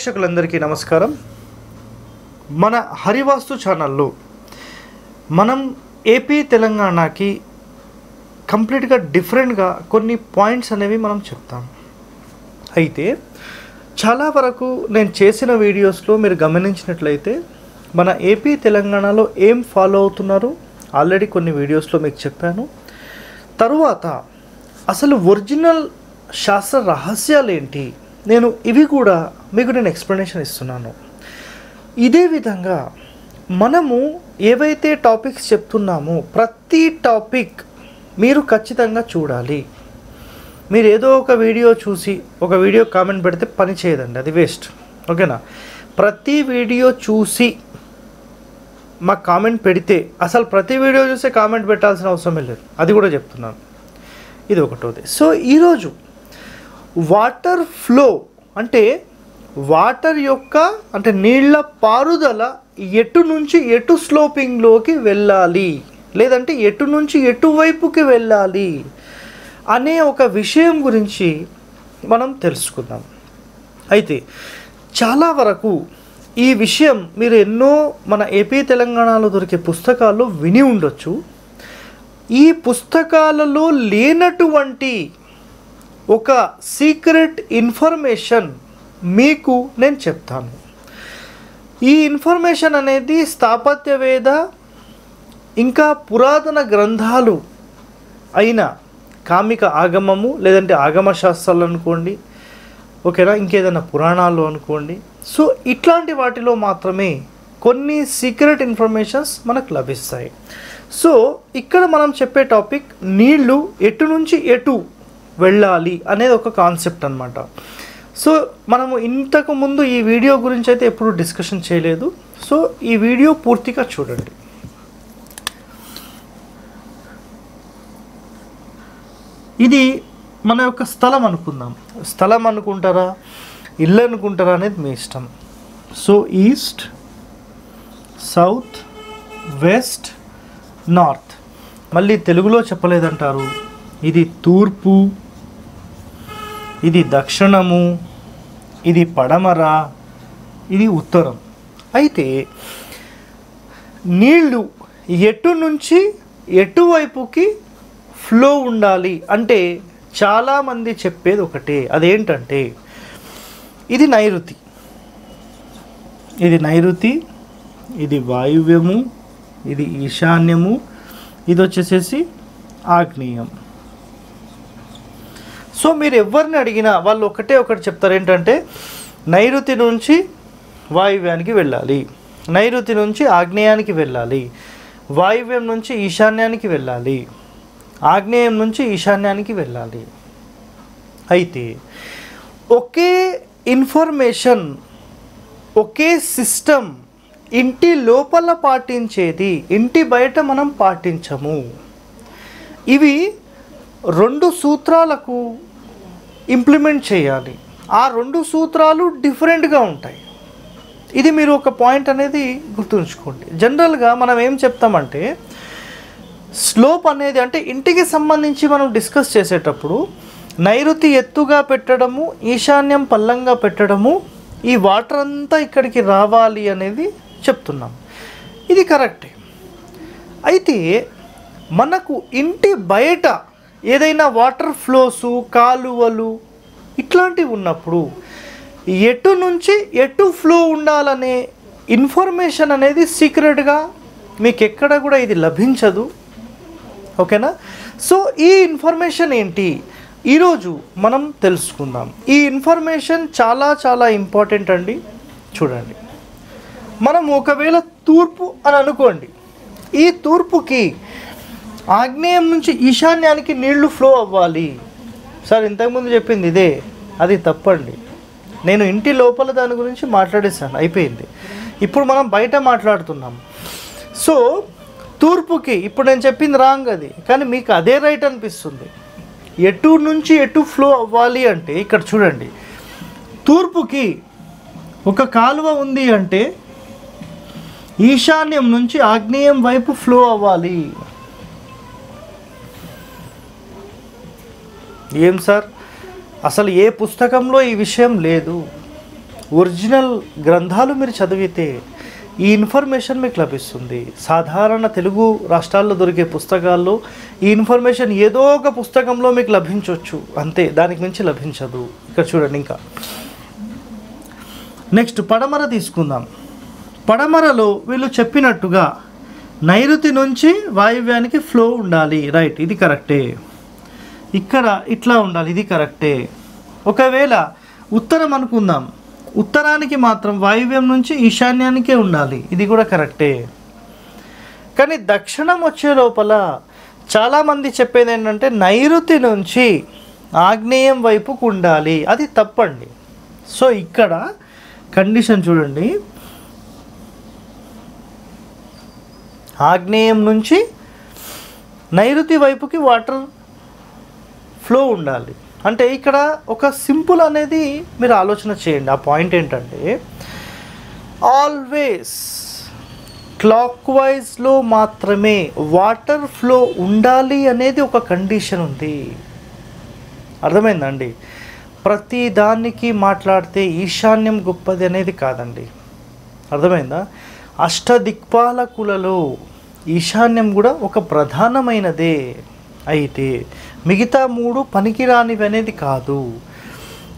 ప్రేక్షకులందరికీ నమస్కారం. మన హరివాస్తు ఛానల్లో మనం ఏపీ తెలంగాణకి కంప్లీట్గా డిఫరెంట్గా కొన్ని పాయింట్స్ అనేవి మనం చెప్తాం. అయితే చాలా వరకు నేను చేసిన వీడియోస్లో మీరు గమనించినట్లయితే మన ఏపీ తెలంగాణలో ఏం ఫాలో అవుతున్నారు ఆల్రెడీ కొన్ని వీడియోస్లో మీకు చెప్పాను. తరువాత అసలు ఒరిజినల్ శాస్త్ర రహస్యాలు ఏంటి నేను ఇవి కూడా మీకు నేను ఎక్స్ప్లెనేషన్ ఇస్తున్నాను. ఇదే విధంగా మనము ఏవైతే టాపిక్స్ చెప్తున్నామో ప్రతి టాపిక్ మీరు ఖచ్చితంగా చూడాలి. మీరు ఏదో ఒక వీడియో చూసి ఒక వీడియో కామెంట్ పెడితే పని చేయదండి అది వేస్ట్ ఓకేనా ప్రతి వీడియో చూసి మాకు కామెంట్ పెడితే అసలు ప్రతి వీడియో చూస్తే కామెంట్ పెట్టాల్సిన అవసరమే లేదు. అది కూడా చెప్తున్నాను. ఇది ఒకటోది. సో ఈరోజు వాటర్ ఫ్లో అంటే వాటర్ యొక్క అంటే నీళ్ళ పారుదల ఎటు నుంచి ఎటు స్లోపింగ్లోకి వెళ్ళాలి? లేదంటే ఎటు నుంచి ఎటువైపుకి వెళ్ళాలి? అనే ఒక విషయం గురించి మనం తెలుసుకుందాం. అయితే చాలా వరకు ఈ విషయం మీరు ఎన్నో మన ఏపీ తెలంగాణలో దొరికే పుస్తకాల్లో విని ఉండొచ్చు. ఈ పుస్తకాలలో లేనటువంటి ఒక సీక్రెట్ ఇన్ఫర్మేషన్ మీకు నేను చెప్తాను. ఈ ఇన్ఫర్మేషన్ అనేది స్థాపత్యవేద ఇంకా పురాతన గ్రంథాలు అయిన కామిక ఆగమము లేదంటే ఆగమ శాస్త్రాలు అనుకోండి ఓకేనా ఇంకేదైనా పురాణాలు అనుకోండి. సో ఇట్లాంటి వాటిలో మాత్రమే కొన్ని సీక్రెట్ ఇన్ఫర్మేషన్స్ మనకు లభిస్తాయి. సో ఇక్కడ మనం చెప్పే టాపిక్ నీళ్ళు ఎటు నుంచి ఎటు వెళ్ళాలి అనేది ఒక కాన్సెప్ట్ అనమాట సో మనము ఇంతకు ముందు ఈ వీడియో గురించి అయితే ఎప్పుడు డిస్కషన్ చేయలేదు. సో ఈ వీడియో పూర్తిగా చూడండి. ఇది మన యొక్క స్థలం అనుకుందాం. స్థలం అనుకుంటారా? ఇల్లు అనుకుంటారా అనేది మీ ఇష్టం. So east south west north. మళ్ళీ తెలుగులో చెప్పలేదంటారు. ఇది తూర్పు ఇది దక్షిణము ఇది పడమర ఇది ఉత్తరం. అయితే నీళ్ళు ఎటు నుంచి ఎటువైపుకి ఫ్లో ఉండాలి అంటే చాలామంది చెప్పేది ఒకటే అదేంటంటే ఇది నైరుతి. ఇది నైరుతి ఇది వాయువ్యము ఇది ఈశాన్యము ఇది వచ్చేసేసి ఆగ్నేయం. సో మీరు ఎవరిని అడిగినా వాళ్ళు ఒకటే ఒకటి చెప్తారు. ఏంటంటే నైరుతి నుంచి వాయువ్యానికి వెళ్ళాలి. నైరుతి నుంచి ఆగ్నేయానికి వెళ్ళాలి. వాయువ్యం నుంచి ఈశాన్యానికి వెళ్ళాలి. ఆగ్నేయం నుంచి ఈశాన్యానికి వెళ్ళాలి. అయితే ఒకే ఇన్ఫర్మేషన్ ఒకే సిస్టమ్ ఇంటి లోపల పాటించేది ఇంటి బయట మనం పాటించము. ఇవి రెండు సూత్రాలకు ఇంప్లిమెంట్ చేయాలి. ఆ రెండు సూత్రాలు డిఫరెంట్గా ఉంటాయి. ఇది మీరు ఒక పాయింట్ అనేది గుర్తుంచుకోండి. జనరల్గా మనం ఏం చెప్తామంటే స్లోప్ అనేది అంటే ఇంటికి సంబంధించి మనం డిస్కస్ చేసేటప్పుడు నైరుతి ఎత్తుగా పెట్టడము ఈశాన్యం పల్లంగా పెట్టడము ఈ వాటర్ అంతా ఇక్కడికి రావాలి అనేది చెప్తున్నాం. ఇది కరెక్టే. అయితే మనకు ఇంటి బయట ఏదైనా వాటర్ ఫ్లోసు కాలువలు ఇట్లాంటివి ఉన్నప్పుడు ఎటు నుంచి ఎటు ఫ్లో ఉండాలనే ఇన్ఫర్మేషన్ అనేది సీక్రెట్గా మీకు ఎక్కడ కూడా ఇది లభించదు. ఓకేనా? సో ఈ ఇన్ఫర్మేషన్ ఏంటి? ఈరోజు మనం తెలుసుకుందాం. ఈ ఇన్ఫర్మేషన్ చాలా చాలా ఇంపార్టెంట్ అండి. చూడండి. మనం ఒకవేళ తూర్పు అని అనుకోండి ఈ తూర్పుకి ఆగ్నేయం నుంచి ఈశాన్యానికి నీళ్ళు ఫ్లో అవ్వాలి. సార్ ఇంతకుముందు చెప్పింది ఇదే. అది తప్పండి. నేను ఇంటి లోపల దాని గురించి మాట్లాడేసాను అయిపోయింది. ఇప్పుడు మనం బయట మాట్లాడుతున్నాం. సో తూర్పుకి ఇప్పుడు నేను చెప్పింది రాంగ్ అది. కానీ మీకు అదే రైట్ అనిపిస్తుంది. ఎటు నుంచి ఎటు ఫ్లో అవ్వాలి అంటే ఇక్కడ చూడండి. తూర్పుకి ఒక కాలువ ఉంది అంటే ఈశాన్యం నుంచి ఆగ్నేయం వైపు ఫ్లో అవ్వాలి. ఏం సార్? అసలు ఏ పుస్తకంలో ఈ విషయం లేదు? ఒరిజినల్ గ్రంథాలు మీరు చదివితే ఈ ఇన్ఫర్మేషన్ మీకు లభిస్తుంది. సాధారణ తెలుగు రాష్ట్రాల్లో దొరికే పుస్తకాల్లో ఈ ఇన్ఫర్మేషన్ ఏదో ఒక పుస్తకంలో మీకు లభించవచ్చు అంతే దానికి మించి లభించదు. ఇక్కడ చూడండి ఇంకా. నెక్స్ట్ పడమర తీసుకుందాం. పడమరలో వీళ్ళు చెప్పినట్టుగా నైరుతి నుంచి వాయువ్యానికి ఫ్లో ఉండాలి. రైట్ ఇది కరెక్టే. ఇక్కడ ఇట్లా ఉండాలి ఇది కరెక్టే. ఒకవేళ ఉత్తరం అనుకుందాం. ఉత్తరానికి మాత్రం వాయువ్యం నుంచి ఈశాన్యానికే ఉండాలి ఇది కూడా కరెక్టే. కానీ దక్షిణం వచ్చే లోపల చాలామంది చెప్పేది ఏంటంటే నైరుతి నుంచి ఆగ్నేయం వైపుకు ఉండాలి అది తప్పండి. సో ఇక్కడ కండిషన్ చూడండి. ఆగ్నేయం నుంచి నైరుతి వైపుకి వాటర్ ఫ్లో ఉండాలి. అంటే ఇక్కడ ఒక సింపుల్ అనేది మీరు ఆలోచన చేయండి. ఆ పాయింట్ ఏంటంటే ఆల్వేస్ క్లాక్ వైజ్లో మాత్రమే వాటర్ ఫ్లో ఉండాలి అనేది ఒక కండిషన్ ఉంది. అర్థమైందండి? ప్రతి దానికి మాట్లాడితే ఈశాన్యం గొప్పది అనేది కాదండి. అర్థమైందా? అష్టదిక్పాలకులలో ఈశాన్యం కూడా ఒక ప్రధానమైనదే. అయితే మిగతా మూడు పనికిరానివనేది కాదు.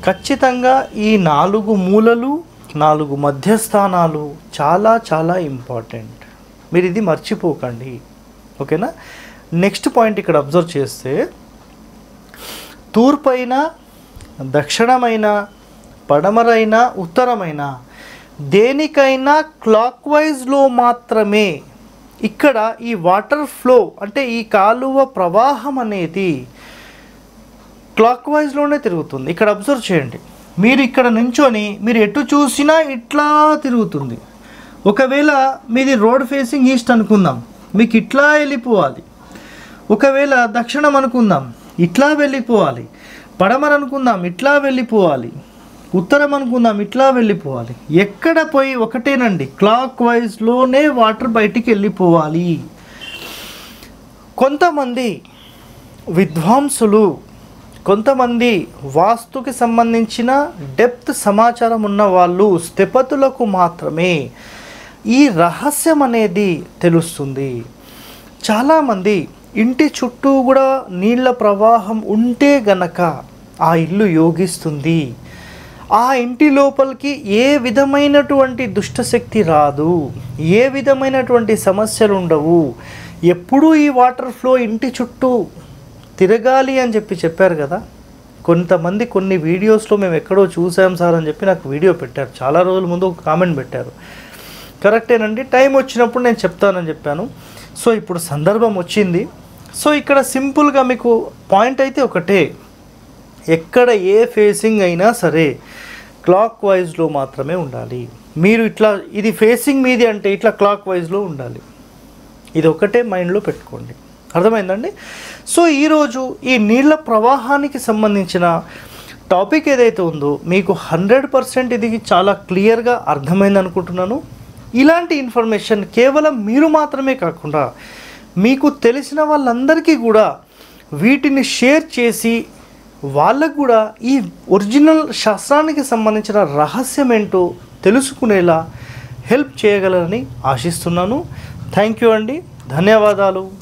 ఖచ్చితంగా ఈ నాలుగు మూలలు నాలుగు మధ్యస్థానాలు చాలా చాలా ఇంపార్టెంట్. మీరు ఇది మర్చిపోకండి. ఓకేనా? నెక్స్ట్ పాయింట్ ఇక్కడ అబ్జర్వ్ చేస్తే తూర్పైన దక్షిణమైన పడమరైన ఉత్తరమైన దేనికైనా క్లాక్ వైజ్లో మాత్రమే ఇక్కడ ఈ వాటర్ ఫ్లో అంటే ఈ కాలువ ప్రవాహం అనేది క్లాక్ వైజ్లోనే తిరుగుతుంది. ఇక్కడ అబ్జర్వ్ చేయండి. మీరు ఇక్కడ నుంచొని మీరు ఎటు చూసినా ఇట్లా తిరుగుతుంది. ఒకవేళ మీది రోడ్ ఫేసింగ్ ఈస్ట్ అనుకుందాం. మీకు ఇట్లా వెళ్ళిపోవాలి. ఒకవేళ దక్షిణం అనుకుందాం. ఇట్లా వెళ్ళిపోవాలి. పడమర అనుకుందాం. ఇట్లా వెళ్ళిపోవాలి. ఉత్తరం అనుకుందాం ఇట్లా వెళ్ళిపోవాలి. ఎక్కడ పోయి ఒకటేనండి క్లాక్ వైజ్లోనే వాటర్ బయటికి వెళ్ళిపోవాలి. కొంతమంది విద్వాంసులు కొంతమంది వాస్తుకి సంబంధించిన డెప్త్ సమాచారం ఉన్న వాళ్ళు స్థిపతులకు మాత్రమే ఈ రహస్యం అనేది తెలుస్తుంది. చాలామంది ఇంటి చుట్టూ కూడా నీళ్ళ ప్రవాహం ఉంటే గనక ఆ ఇల్లు యోగిస్తుంది. ఆ ఇంటి లోపలికి ఏ విధమైనటువంటి దుష్టశక్తి రాదు ఏ విధమైనటువంటి సమస్యలు ఉండవు. ఎప్పుడూ ఈ వాటర్ ఫ్లో ఇంటి చుట్టూ తిరగాలి అని చెప్పి చెప్పారు కదా. కొంతమంది కొన్ని వీడియోస్లో మేము ఎక్కడో చూసాం సార్ అని చెప్పి నాకు వీడియో పెట్టారు. చాలా రోజుల ముందు ఒక కామెంట్ పెట్టారు. కరెక్టేనండి టైం వచ్చినప్పుడు నేను చెప్తానని చెప్పాను. సో ఇప్పుడు సందర్భం వచ్చింది. సో ఇక్కడ సింపుల్గా మీకు పాయింట్ అయితే ఒకటే. ఎక్కడ ఏ ఫేసింగ్ అయినా సరే క్లాక్ వైజ్లో మాత్రమే ఉండాలి. మీరు ఇట్లా ఇది ఫేసింగ్ మీది అంటే ఇట్లా క్లాక్ వైజ్లో ఉండాలి. ఇది ఒకటే మైండ్లో పెట్టుకోండి. అర్థమైందండి? సో ఈరోజు ఈ నీళ్ళ ప్రవాహానికి సంబంధించిన టాపిక్ ఏదైతే ఉందో మీకు హండ్రెడ్ పర్సెంట్ ఇది చాలా క్లియర్గా అర్థమైంది అనుకుంటున్నాను. ఇలాంటి ఇన్ఫర్మేషన్ కేవలం మీరు మాత్రమే కాకుండా మీకు తెలిసిన వాళ్ళందరికీ కూడా వీటిని షేర్ చేసి వాళ్ళకు కూడా ఈ ఒరిజినల్ శాస్త్రానికి సంబంధించిన రహస్యం ఏంటో తెలుసుకునేలా హెల్ప్ చేయగలరని ఆశిస్తున్నాను. థ్యాంక్ యూ అండి. ధన్యవాదాలు.